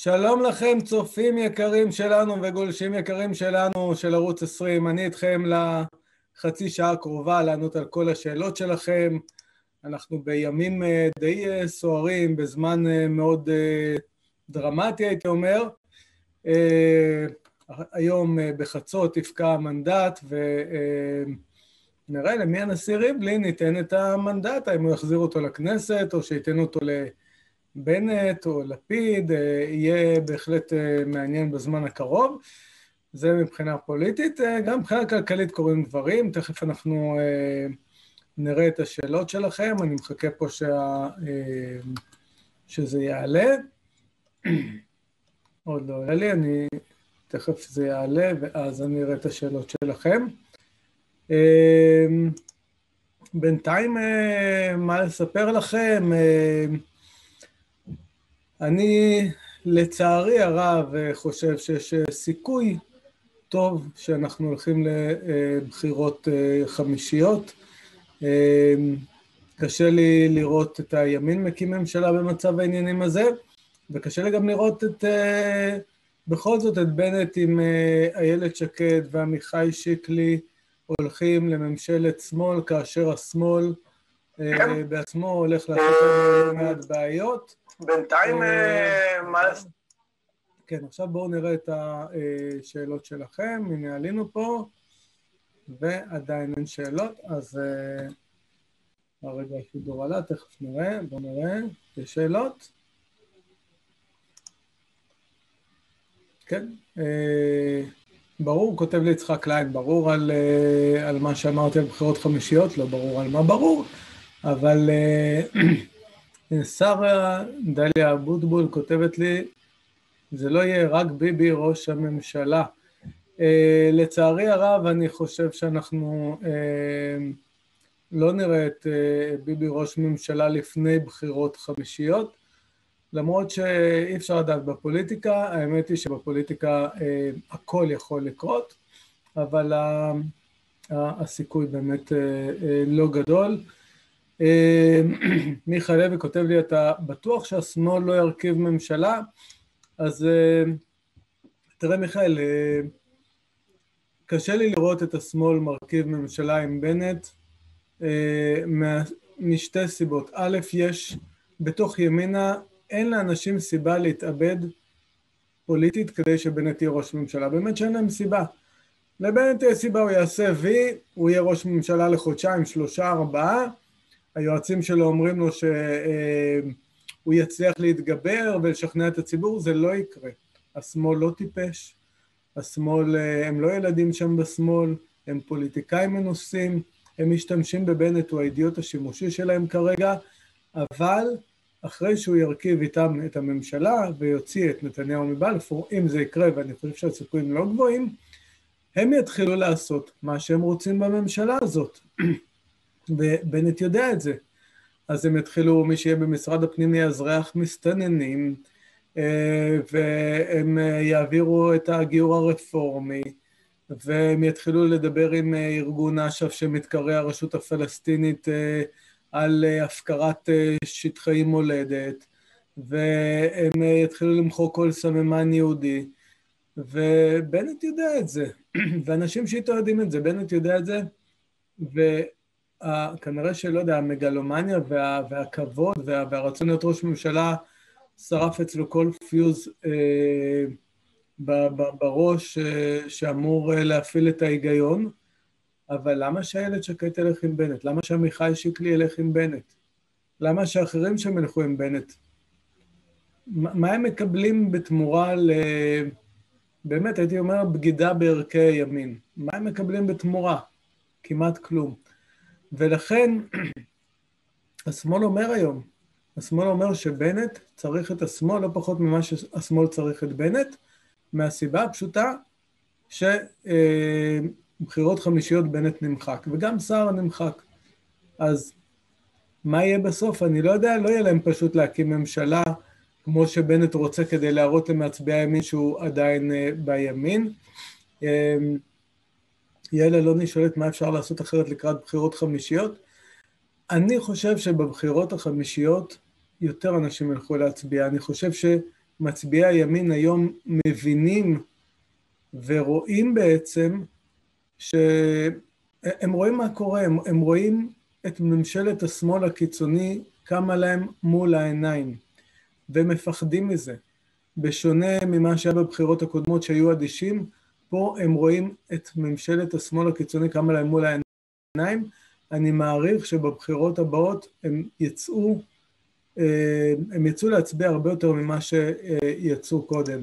שלום לכם, צופים יקרים שלנו וגולשים יקרים שלנו של ערוץ 20. אני איתכם לחצי שעה הקרובה לענות על כל השאלות שלכם. אנחנו בימים אה, די אה, סוערים, בזמן אה, מאוד דרמטי הייתי אומר. היום בחצות יפקע המנדט ונראה למי הנשיא ריבלין ייתן את המנדט, האם הוא יחזיר אותו לכנסת או שייתן אותו לבנט או לפיד, יהיה בהחלט מעניין בזמן הקרוב. זה מבחינה פוליטית. גם מבחינה כלכלית קורים דברים, תכף אנחנו נראה את השאלות שלכם, אני מחכה פה שה... שזה יעלה. עוד לא עולה לי, אני... תכף זה יעלה, ואז אני אראה את השאלות שלכם. בינתיים, מה לספר לכם? אני, לצערי הרב, חושב שיש סיכוי טוב שאנחנו הולכים לבחירות חמישיות. אמ, קשה לי לראות את הימין מקים ממשלה במצב העניינים הזה, וקשה לי גם לראות את, אה, בכל זאת את בנט עם אה, איילת שקד ועמיחי שיקלי הולכים לממשלת שמאל, כאשר השמאל אה. בעצמו הולך לעשות לא מעט בעיות. בינתיים, מה... כן, עכשיו בואו נראה את השאלות שלכם. הנה עלינו פה. ועדיין אין שאלות, אז הרגע השידור עלה, תכף נראה, בואו נראה, יש שאלות? כן, ברור, כותב לי יצחק קליין, ברור על, על מה שאמרתי על בחירות חמישיות, לא ברור על מה ברור, אבל uh, שרה דליה אבוטבול כותבת לי, זה לא יהיה רק ביבי ראש הממשלה. Uh, לצערי הרב, אני חושב שאנחנו uh, לא נראה את ביבי ראש ממשלה לפני בחירות חמישיות, למרות שאי אפשר לדעת בפוליטיקה, האמת היא שבפוליטיקה הכל יכול לקרות, אבל הסיכוי באמת לא גדול. Uh, מיכאל לוי כותב לי, אתה בטוח שהשמאל לא ירכיב ממשלה? אז uh, תראה מיכאל, uh, קשה לי לראות את השמאל מרכיב ממשלה עם בנט אה, משתי סיבות. א', יש בתוך ימינה, אין לאנשים סיבה להתאבד פוליטית כדי שבנט יהיה ראש ממשלה. באמת שאין להם סיבה. לבנט תהיה סיבה, הוא יעשה וי, הוא יהיה ראש ממשלה לחודשיים, שלושה, ארבעה. היועצים שלו אומרים לו שהוא אה, יצליח להתגבר ולשכנע את הציבור, זה לא יקרה. השמאל לא טיפש, השמאל, אה, הם לא ילדים שם בשמאל, הם פוליטיקאים מנוסים, הם משתמשים בבנט, הוא האידיוט השימושי שלהם כרגע, אבל אחרי שהוא ירכיב איתם את הממשלה ויוציא את נתניהו מבלפור, אם זה יקרה, ואני חושב שהסיכויים לא גבוהים, הם יתחילו לעשות מה שהם רוצים בממשלה הזאת. ובנט יודע את זה. אז הם יתחילו, מי שיהיה במשרד הפנים יאזרח מסתננים, אה, והם אה, יעבירו את הגיור הרפורמי, והם יתחילו לדבר עם אה, ארגון אש"ף שמתקרא הרשות הפלסטינית על הפקרת שטחי מולדת, והם יתחילו למחוק כל סממן יהודי, ובנט יודע את זה, ואנשים שאיתו יודעים את זה, בנט יודע את זה, וכנראה שלא יודע, המגלומניה וה, והכבוד וה, והרצון להיות ראש ממשלה שרף אצלו כל פיוז אה, בראש אה, שאמור אה, להפעיל את ההיגיון, אבל למה שהילד שקד תלך עם בנט? למה שעמיחי שיקלי ילך עם בנט? למה שאחרים שם ילכו עם בנט? מה הם מקבלים בתמורה ל... באמת, הייתי אומר, בגידה בערכי הימין. מה הם מקבלים בתמורה? כמעט כלום. ולכן, השמאל אומר היום, השמאל אומר שבנט צריך את השמאל לא פחות ממה שהשמאל צריך את בנט, מהסיבה הפשוטה שבחירות חמישיות בנט נמחק, וגם סער נמחק. אז מה יהיה בסוף? אני לא יודע, לא יהיה להם פשוט להקים ממשלה כמו שבנט רוצה כדי להראות למצביעי הימין שהוא עדיין uh, בימין. יעל אלוני שואלת מה אפשר לעשות אחרת לקראת בחירות חמישיות. אני חושב שבבחירות החמישיות יותר אנשים ילכו להצביע. אני חושב מצביעי הימין היום מבינים ורואים בעצם שהם רואים מה קורה, הם, הם רואים את ממשלת השמאל הקיצוני קמה להם מול העיניים, ומפחדים מזה. בשונה ממה שהיה בבחירות הקודמות שהיו אדישים, פה הם רואים את ממשלת השמאל הקיצוני קמה להם מול העיניים. אני מעריך שבבחירות הבאות הם יצאו, אה, הם יצאו להצביע הרבה יותר ממה שיצאו קודם.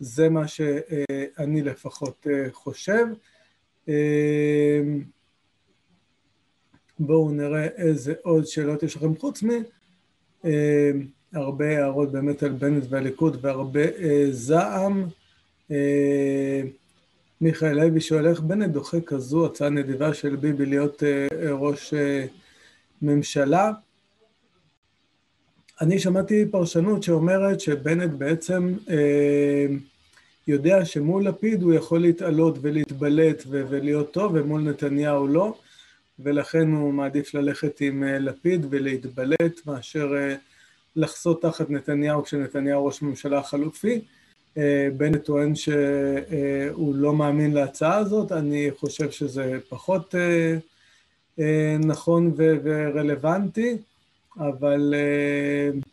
זה מה שאני לפחות אה, חושב. אה, בואו נראה איזה עוד שאלות יש לכם, חוץ מהרבה הערות באמת על בנט והליכוד והרבה זעם. מיכאל לוי שואל איך בנט דוחה כזו הצעה נדיבה של ביבי להיות ראש ממשלה. אני שמעתי פרשנות שאומרת שבנט בעצם אה, יודע שמול לפיד הוא יכול להתעלות ולהתבלט ו- ולהיות טוב, ומול נתניהו לא, ולכן הוא מעדיף ללכת עם אה, לפיד ולהתבלט מאשר אה, לחסות תחת נתניהו כשנתניהו ראש ממשלה חלופי. אה, בנט טוען שהוא לא מאמין להצעה הזאת, אני חושב שזה פחות אה, אה, נכון ורלוונטי. אבל uh,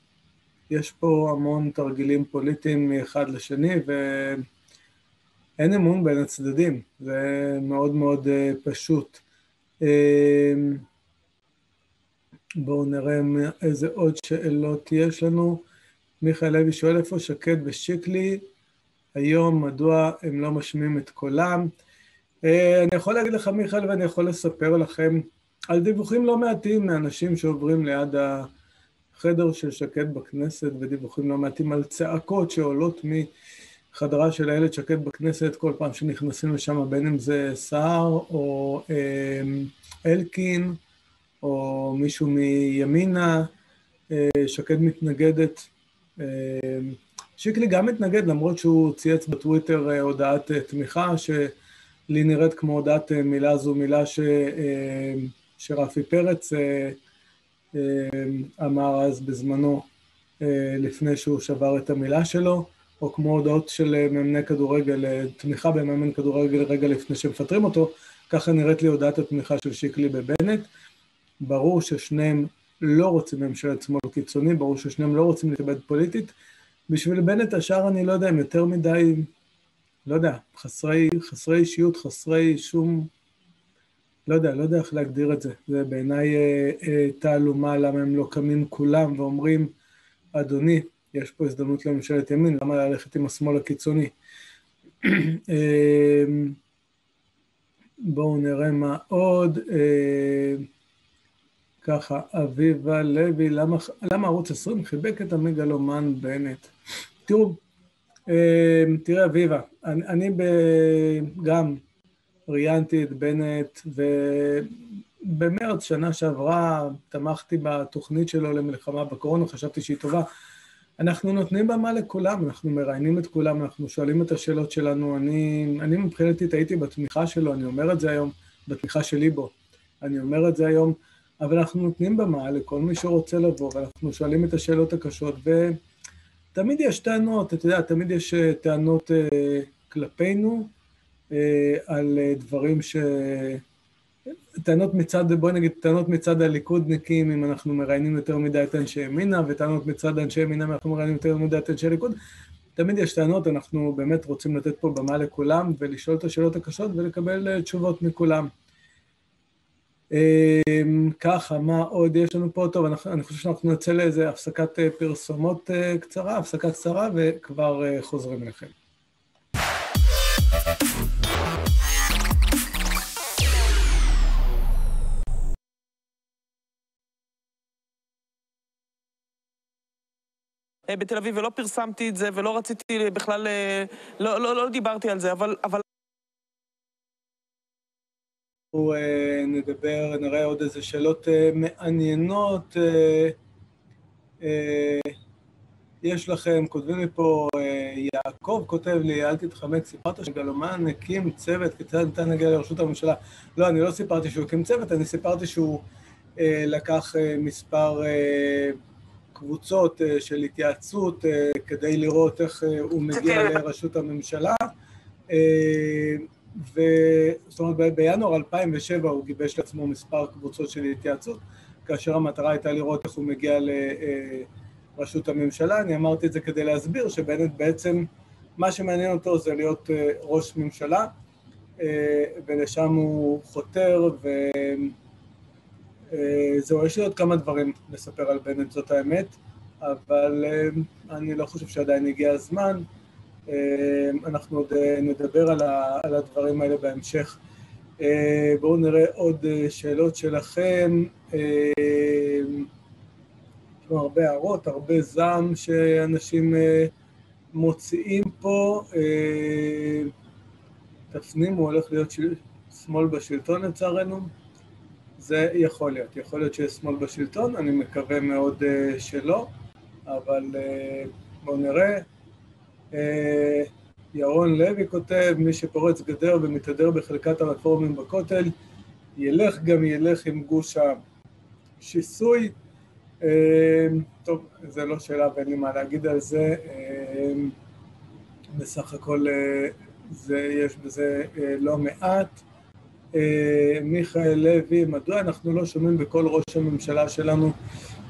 יש פה המון תרגילים פוליטיים מאחד לשני, ואין אמון בין הצדדים, זה מאוד מאוד פשוט. בואו נראה איזה עוד שאלות יש לנו. מיכאל לוי שואל איפה שקד ושיקלי היום, מדוע הם לא משמיעים את קולם. Uh, אני יכול להגיד לך, מיכאל, ואני יכול לספר לכם על דיווחים לא מעטים מאנשים שעוברים ליד החדר של שקד בכנסת, ודיווחים לא מעטים על צעקות שעולות מחדרה של איילת שקד בכנסת כל פעם שנכנסים לשם, בין אם זה סער או אה, אלקין או מישהו מימינה, אה, שקד מתנגדת. אה, שיקלי גם מתנגד, למרות שהוא צייץ בטוויטר אה, הודעת אה, תמיכה, שלי נראית כמו הודעת אה, מילה זו מילה ש... שרפי פרץ אמר אז בזמנו, לפני שהוא שבר את המילה שלו, או כמו הודעות של מאמני כדורגל, תמיכה במאמן כדורגל רגע לפני שמפטרים אותו, ככה נראית לי הודעת התמיכה של שיקלי בבנט. ברור ששניהם לא רוצים ממשלת שמאל קיצוני, ברור ששניהם לא רוצים להתאבד פוליטית. בשביל בנט השאר אני לא יודע, הם יותר מדי, לא יודע, חסרי, חסרי אישיות, חסרי שום לא יודע, לא יודע איך להגדיר את זה. זה בעיניי אה, אה, תעלומה למה הם לא קמים כולם ואומרים, אדוני, יש פה הזדמנות לממשלת ימין, למה ללכת עם השמאל הקיצוני? אה, בואו נראה מה עוד. אה, ככה, אביבה לוי, למה, למה ערוץ 20 חיבק את המגלומן בנט? תראו, אה, תראה אביבה, אני, אני ב, גם ראיינתי את בנט, ובמרץ שנה שעברה תמכתי בתוכנית שלו למלחמה בקורונה, חשבתי שהיא טובה. אנחנו נותנים במה לכולם, אנחנו מראיינים את כולם, אנחנו שואלים את השאלות שלנו. אני, אני מבחינתי טעיתי בתמיכה שלו, אני אומר את זה היום, בתמיכה שלי בו. אני אומר את זה היום, אבל אנחנו נותנים במה לכל מי שרוצה לבוא, ואנחנו שואלים את השאלות הקשות, ותמיד יש טענות, אתה יודע, תמיד יש אה, טענות uh, כלפינו, אה, על אה, דברים ש... טענות מצד, בואי נגיד, טענות מצד הליכודניקים, אם אנחנו מראיינים יותר מדי את אנשי ימינה, וטענות מצד אנשי ימינה, אם אנחנו מראיינים יותר מדי את אנשי הליכוד. תמיד יש טענות, אנחנו באמת רוצים לתת פה במה לכולם, ולשאול את השאלות הקשות ולקבל אה, תשובות מכולם. ככה, מה עוד יש לנו פה? טוב, אני חושב שאנחנו נצא לאיזה הפסקת פרסומות קצרה, הפסקה קצרה, וכבר חוזרים אליכם. אה, בתל אביב, ולא פרסמתי את זה, ולא רציתי בכלל, אה, לא, לא, לא דיברתי על זה, אבל... אבל... אה, נדבר, נראה עוד איזה שאלות מעניינות. יש לכם, כותבים לי פה, יעקב כותב לי, אל תתחמק, סיפרת שגלומן הקים צוות, כיצד ניתן להגיע לראשות הממשלה. לא, אני לא סיפרתי שהוא הקים צוות, אני סיפרתי שהוא לקח מספר... קבוצות של התייעצות כדי לראות איך הוא מגיע לראשות הממשלה. וזאת אומרת, בינואר 2007 הוא גיבש לעצמו מספר קבוצות של התייעצות, כאשר המטרה הייתה לראות איך הוא מגיע לראשות הממשלה. אני אמרתי את זה כדי להסביר שבנט בעצם, מה שמעניין אותו זה להיות ראש ממשלה, ולשם הוא חותר, וזהו, יש לי עוד כמה דברים לספר על בנט, זאת האמת, אבל אני לא חושב שעדיין הגיע הזמן. אנחנו עוד נדבר על הדברים האלה בהמשך. בואו נראה עוד שאלות שלכם. יש לנו הרבה הערות, הרבה זעם שאנשים מוציאים פה. תפנימו, הולך להיות שמאל בשלטון לצערנו. זה יכול להיות, יכול להיות שיש שמאל בשלטון, אני מקווה מאוד שלא, אבל בואו נראה. ירון לוי כותב, מי שפורץ גדר ומתהדר בחלקת הרפורמים בכותל, ילך גם ילך עם גוש השיסוי. טוב, זה לא שאלה ואין לי מה להגיד על זה. בסך הכל זה, יש בזה לא מעט. מיכאל לוי, מדוע אנחנו לא שומעים בכל ראש הממשלה שלנו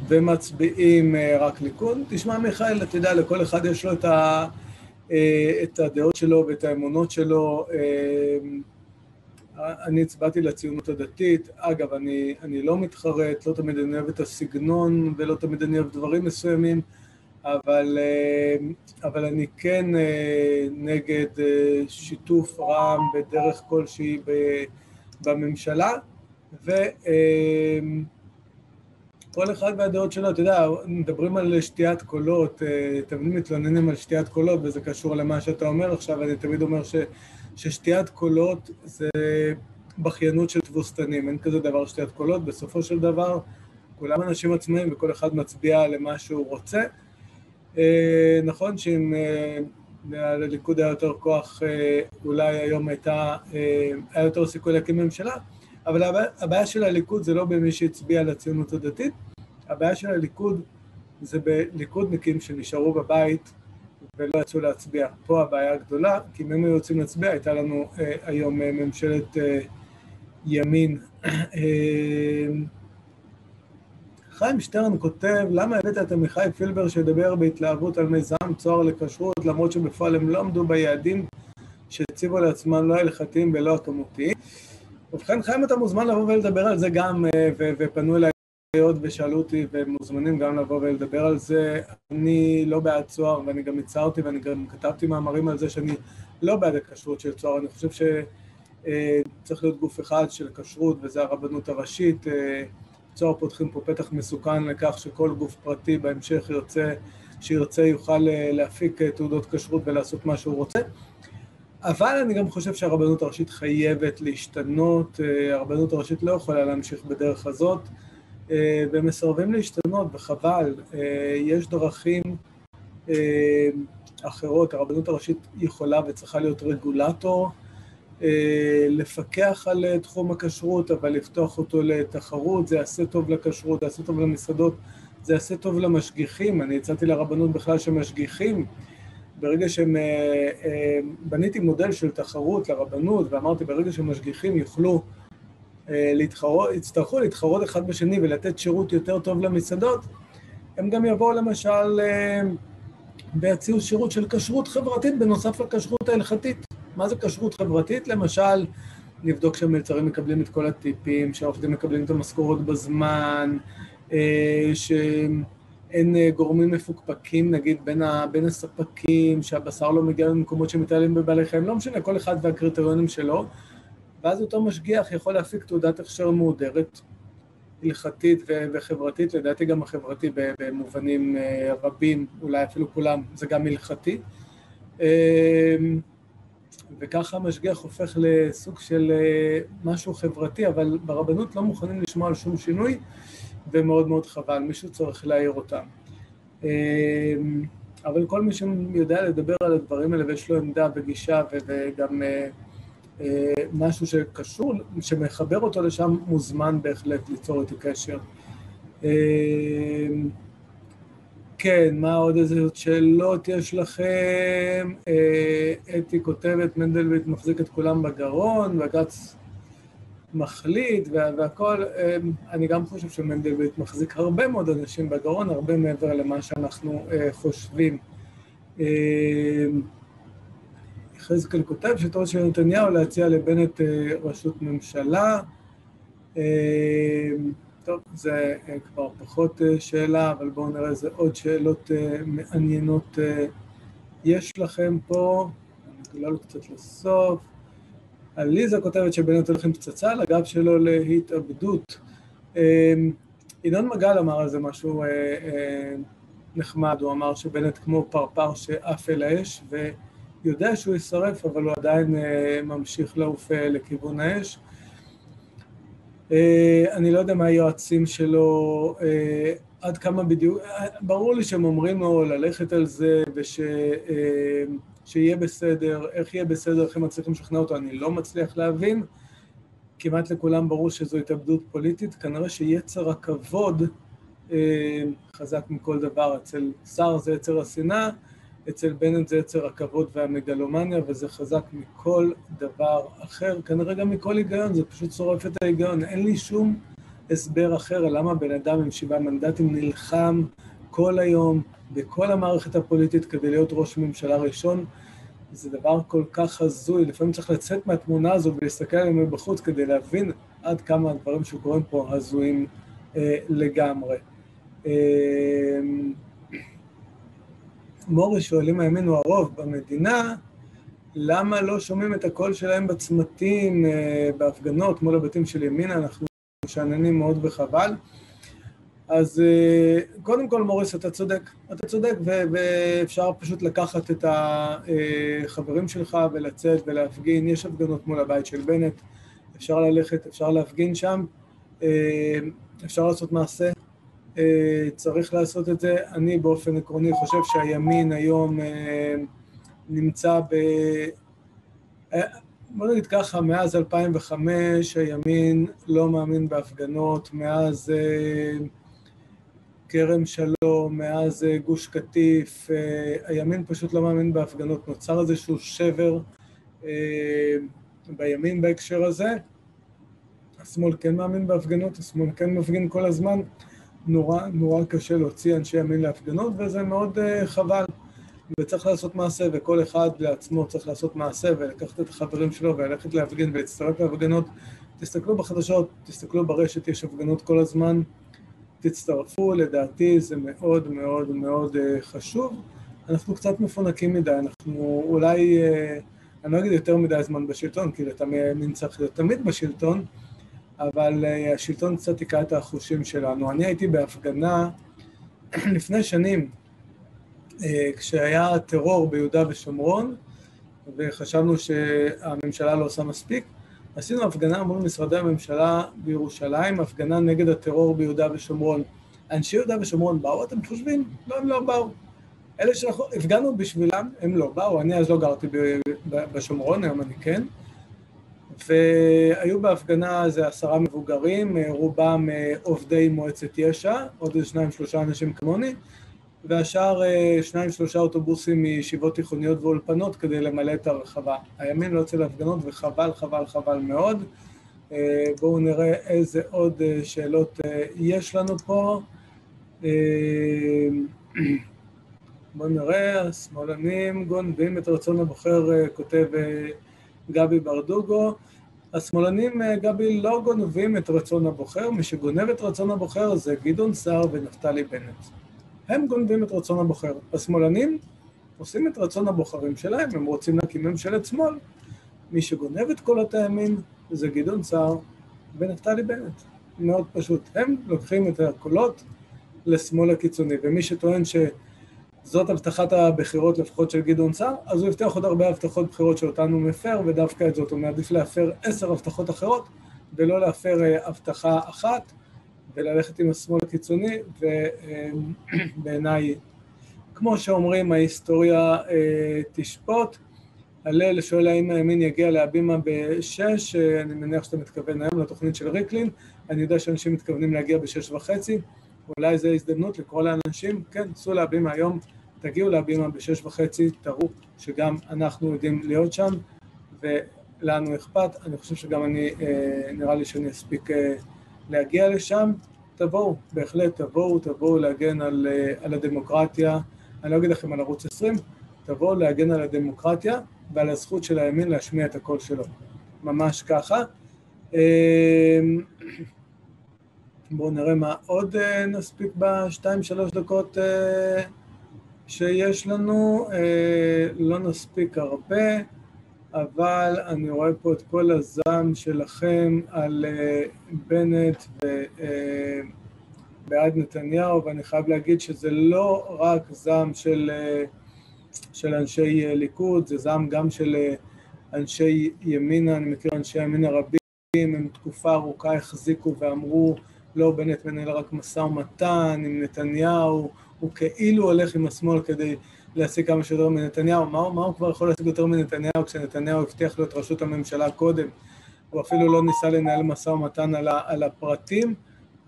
ומצביעים רק ליכוד? תשמע מיכאל, אתה יודע, לכל אחד יש לו את ה... את הדעות שלו ואת האמונות שלו. אני הצבעתי לציונות הדתית, אגב, אני, אני לא מתחרט, לא תמיד אני אוהב את הסגנון ולא תמיד אני אוהב דברים מסוימים, אבל, אבל אני כן נגד שיתוף רע"מ בדרך כלשהי בממשלה, ו... כל אחד והדעות שלו, אתה יודע, מדברים על שתיית קולות, תמיד מתלוננים על שתיית קולות, וזה קשור למה שאתה אומר עכשיו, אני תמיד אומר ש, ששתיית קולות זה בכיינות של תבוסתנים, אין כזה דבר שתיית קולות, בסופו של דבר כולם אנשים עצמאים וכל אחד מצביע למה שהוא רוצה. נכון שאם לליכוד היה יותר כוח, אולי היום הייתה, היה יותר סיכוי להקים ממשלה, אבל הבעיה של הליכוד זה לא במי שהצביע לציונות הדתית, הבעיה של הליכוד זה בליכודניקים שנשארו בבית ולא יצאו להצביע. פה הבעיה הגדולה, כי אם הם היו יוצאים להצביע, הייתה לנו אה, היום אה, ממשלת אה, ימין. אה, חיים שטרן כותב, למה הבאת את עמיחי פילבר שידבר בהתלהבות על מיזם צוהר לכשרות, למרות שבפועל הם לא עמדו ביעדים שהציבו לעצמם לא ההלכתיים ולא הכמותיים? ובכן, חיים, אתה מוזמן לבוא ולדבר על זה גם, ופנו אליי עוד ושאלו אותי, והם מוזמנים גם לבוא ולדבר על זה. אני לא בעד צוהר, ואני גם הצהרתי, ואני גם כתבתי מאמרים על זה שאני לא בעד הכשרות של צוהר. אני חושב שצריך להיות גוף אחד של כשרות, וזה הרבנות הראשית. צוהר פותחים פה פתח מסוכן לכך שכל גוף פרטי בהמשך ירצה, שירצה יוכל להפיק תעודות כשרות ולעשות מה שהוא רוצה. אבל אני גם חושב שהרבנות הראשית חייבת להשתנות, הרבנות הראשית לא יכולה להמשיך בדרך הזאת, והם מסרבים להשתנות, וחבל. יש דרכים אחרות, הרבנות הראשית יכולה וצריכה להיות רגולטור, לפקח על תחום הכשרות, אבל לפתוח אותו לתחרות, זה יעשה טוב לכשרות, זה יעשה טוב למסעדות, זה יעשה טוב למשגיחים. אני הצעתי לרבנות בכלל שמשגיחים, ברגע שהם... בניתי מודל של תחרות לרבנות, ואמרתי, ברגע שמשגיחים יוכלו להתחרות, יצטרכו להתחרות אחד בשני ולתת שירות יותר טוב למסעדות, הם גם יבואו למשל ויציעו שירות של כשרות חברתית בנוסף לכשרות ההלכתית. מה זה כשרות חברתית? למשל, לבדוק שהמלצרים מקבלים את כל הטיפים, שהעובדים מקבלים את המשכורות בזמן, שאין גורמים מפוקפקים, נגיד, בין, ה, בין הספקים, שהבשר לא מגיע למקומות שמתעללים בבעלי חיים, לא משנה, כל אחד והקריטריונים שלו, ואז אותו משגיח יכול להפיק תעודת הכשר מהודרת, הלכתית וחברתית, לדעתי גם החברתי במובנים רבים, אולי אפילו כולם, זה גם הלכתי. וככה המשגיח הופך לסוג של משהו חברתי, אבל ברבנות לא מוכנים לשמוע על שום שינוי, ומאוד מאוד חבל, מישהו צריך להעיר אותם. אבל כל מי שיודע לדבר על הדברים האלה ויש לו עמדה וגישה וגם משהו שקשור, שמחבר אותו לשם, מוזמן בהחלט ליצור איתי קשר. כן, מה עוד איזה שאלות יש לכם? אה, אתי כותבת, מנדלבליט מחזיק את כולם בגרון, בג"ץ מחליט והכל. אה, אני גם חושב שמנדלבליט מחזיק הרבה מאוד אנשים בגרון, הרבה מעבר למה שאנחנו אה, חושבים. יחזקאל כותב שטוב של נתניהו להציע לבנט ראשות ממשלה. טוב, זה אה, כבר פחות אה, שאלה, אבל בואו נראה איזה עוד שאלות אה, מעניינות יש לכם פה. לו קצת לסוף. עליזה כותבת שבנט הולך עם פצצה על הגב שלו להתאבדות. ינון מגל אמר על זה משהו נחמד, הוא אמר שבנט כמו פרפר שעף אל האש ויודע שהוא יישרף, אבל הוא עדיין ממשיך לעוף לכיוון האש. אה, אני לא יודע מה היועצים שלו, אה, עד כמה בדיוק, ברור לי שהם אומרים לו ללכת על זה ושיהיה אה, בסדר, איך יהיה בסדר, איך הם מצליחים לשכנע אותו, אני לא מצליח להבין. כמעט לכולם ברור שזו התאבדות פוליטית, כנראה שיצר הכבוד חזק מכל דבר, אצל שר זה יצר השנאה, אצל בנט זה יצר הכבוד והמגלומניה, וזה חזק מכל דבר אחר, כנראה גם מכל היגיון, זה פשוט שורף את ההיגיון. אין לי שום הסבר אחר למה בן אדם עם שבעה מנדטים נלחם כל היום בכל המערכת הפוליטית כדי להיות ראש ממשלה ראשון. זה דבר כל כך הזוי, לפעמים צריך לצאת מהתמונה הזו ולהסתכל עליהם מבחוץ כדי להבין עד כמה הדברים שקורים פה הזויים אה, לגמרי. אה, מורי שואלים הימין הוא הרוב במדינה, למה לא שומעים את הקול שלהם בצמתים, אה, בהפגנות מול הבתים של ימינה, אנחנו משעננים מאוד וחבל. אז אה, קודם כל, מוריס, אתה צודק. אתה צודק, ואפשר פשוט לקחת את החברים שלך ולצאת ולהפגין. יש הפגנות מול הבית של בנט, אפשר ללכת, אפשר להפגין שם, אה, אפשר לעשות מעשה, אה, צריך לעשות את זה. אני באופן עקרוני חושב שהימין היום אה, נמצא ב... אה, בוא נגיד ככה, מאז 2005 הימין לא מאמין בהפגנות, מאז כרם שלום, מאז גוש קטיף, הימין פשוט לא מאמין בהפגנות. נוצר איזשהו שבר בימין בהקשר הזה. השמאל כן מאמין בהפגנות, השמאל כן מפגין כל הזמן. נורא נורא קשה להוציא אנשי ימין להפגנות, וזה מאוד uh, חבל. וצריך לעשות מעשה, וכל אחד לעצמו צריך לעשות מעשה, ולקחת את החברים שלו וללכת להפגין ולהצטרף להפגנות. תסתכלו בחדשות, תסתכלו ברשת, יש הפגנות כל הזמן. תצטרפו, לדעתי זה מאוד מאוד מאוד uh, חשוב. אנחנו קצת מפונקים מדי, אנחנו אולי, uh, אני לא אגיד יותר מדי זמן בשלטון, כי לתמיד צריך להיות תמיד בשלטון, אבל uh, השלטון קצת היכה את החושים שלנו. אני הייתי בהפגנה לפני שנים, uh, כשהיה טרור ביהודה ושומרון, וחשבנו שהממשלה לא עושה מספיק. עשינו הפגנה מול משרדי הממשלה בירושלים, הפגנה נגד הטרור ביהודה ושומרון. אנשי יהודה ושומרון באו, אתם חושבים? לא, הם לא באו. אלה שהפגנו בשבילם, הם לא באו. אני אז לא גרתי בשומרון, היום אני כן. והיו בהפגנה איזה עשרה מבוגרים, רובם אה, עובדי מועצת יש"ע, עוד איזה שניים שלושה אנשים כמוני, והשאר אה, שניים שלושה אוטובוסים מישיבות תיכוניות ואולפנות כדי למלא את הרחבה. הימין לא יוצא להפגנות וחבל, חבל, חבל מאוד. אה, בואו נראה איזה עוד שאלות יש לנו פה. בואו נראה, השמאלנים גונבים את רצון הבוחר, כותב גבי ברדוגו. השמאלנים, אה, גבי, לא גונבים את רצון הבוחר, מי שגונב את רצון הבוחר זה גדעון סער ונפתלי בנט. הם גונבים את רצון הבוחר. השמאלנים עושים את רצון הבוחרים שלהם, הם רוצים להקים ממשלת שמאל. מי שגונב את קולות הימין זה גדעון סער ונפתלי בנט. מאוד פשוט. הם לוקחים את הקולות לשמאל הקיצוני, ומי שטוען ש... זאת הבטחת הבחירות לפחות של גדעון סער, אז הוא הבטיח עוד הרבה הבטחות בחירות שאותן הוא מפר, ודווקא את זאת הוא מעדיף להפר עשר הבטחות אחרות, ולא להפר אה, הבטחה אחת, וללכת עם השמאל הקיצוני, ובעיניי, כמו שאומרים, ההיסטוריה אה, תשפוט. הלל שואל האם הימין יגיע להבימה בשש, אה, אני מניח שאתה מתכוון היום לתוכנית של ריקלין, אני יודע שאנשים מתכוונים להגיע בשש וחצי. אולי זו הזדמנות לקרוא לאנשים, כן, צאו להבימה היום, תגיעו להבימה בשש וחצי, תראו שגם אנחנו יודעים להיות שם, ולנו אכפת. אני חושב שגם אני, אה, נראה לי שאני אספיק אה, להגיע לשם. תבואו, בהחלט תבואו, תבואו להגן על, אה, על הדמוקרטיה. אני לא אגיד לכם על ערוץ 20, תבואו להגן על הדמוקרטיה ועל הזכות של הימין להשמיע את הקול שלו. ממש ככה. בואו נראה מה עוד נספיק בשתיים, שלוש דקות שיש לנו. לא נספיק הרבה. אבל אני רואה פה את כל הזעם שלכם על בנט ובעד נתניהו, ואני חייב להגיד שזה לא רק זעם של, של אנשי ליכוד, זה זעם גם של אנשי ימינה, אני מכיר אנשי ימינה רבים, הם תקופה ארוכה החזיקו ואמרו, לא, בנט מנהל רק משא ומתן עם נתניהו, הוא כאילו הולך עם השמאל כדי להשיג כמה שיותר מנתניהו. מה, מה הוא כבר יכול להשיג יותר מנתניהו כשנתניהו הבטיח את ראשות הממשלה קודם? הוא אפילו לא ניסה לנהל משא ומתן על, על הפרטים,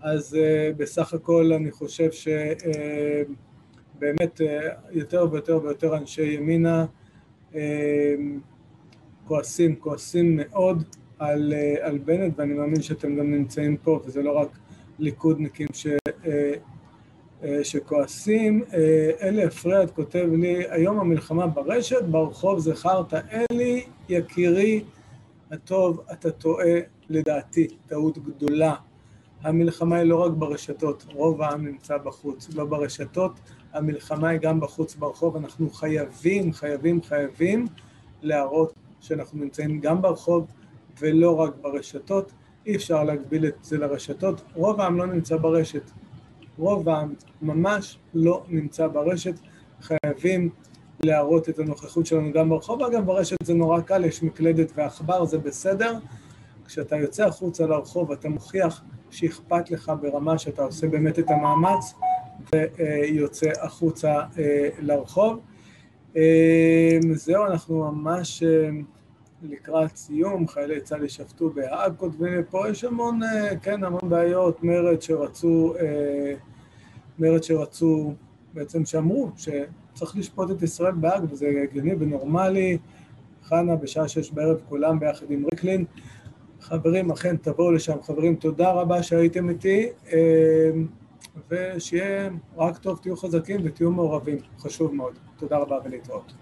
אז uh, בסך הכל אני חושב שבאמת uh, uh, יותר ויותר ויותר אנשי ימינה uh, כועסים, כועסים מאוד על, uh, על בנט, ואני מאמין שאתם גם נמצאים פה, וזה לא רק ליכודניקים ש... Uh, אה, שכועסים. אה, אלי אפריאט כותב לי, היום המלחמה ברשת, ברחוב חרטא. אלי, יקירי הטוב, אתה טועה לדעתי, טעות גדולה. המלחמה היא לא רק ברשתות, רוב העם נמצא בחוץ, לא ברשתות, המלחמה היא גם בחוץ ברחוב, אנחנו חייבים, חייבים, חייבים להראות שאנחנו נמצאים גם ברחוב ולא רק ברשתות, אי אפשר להגביל את זה לרשתות, רוב העם לא נמצא ברשת, רוב העם ממש לא נמצא ברשת, חייבים להראות את הנוכחות שלנו גם ברחוב. אגב, ברשת זה נורא קל, יש מקלדת ועכבר, זה בסדר. כשאתה יוצא החוצה לרחוב, אתה מוכיח שאכפת לך ברמה שאתה עושה באמת את המאמץ ויוצא החוצה אה, לרחוב. אה, זהו, אנחנו ממש אה, לקראת סיום, חיילי צה"ל ישפטו בהאג, כותבים פה, יש המון, כן, המון בעיות, מרד שרצו מרד שרצו, בעצם שאמרו שצריך לשפוט את ישראל בהאג וזה הגיוני ונורמלי. חנה בשעה שש בערב כולם ביחד עם ריקלין. חברים, אכן תבואו לשם. חברים, תודה רבה שהייתם איתי, אה, ושיהיה רק טוב, תהיו חזקים ותהיו מעורבים. חשוב מאוד. תודה רבה ולהתראות.